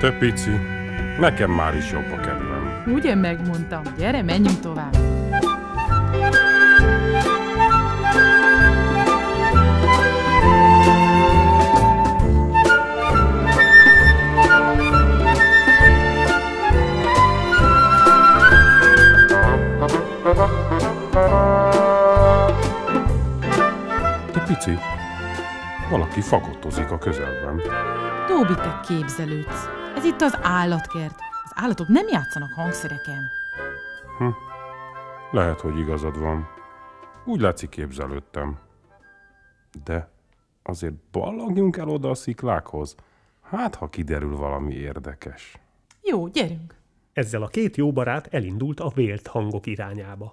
Te pici, nekem már is jobb a kedvem. Ugye megmondtam, gyere, menjünk tovább. Te pici, valaki fagottozik a közelben. Tóbi, te képzelődsz. Ez itt az állatkert. Az állatok nem játszanak hangszereken. Lehet, hogy igazad van. Úgy látszik képzelődtem. De azért ballangjunk el oda a sziklákhoz. Hát, ha kiderül valami érdekes. Jó, gyerünk. Ezzel a két jó barát elindult a vélt hangok irányába.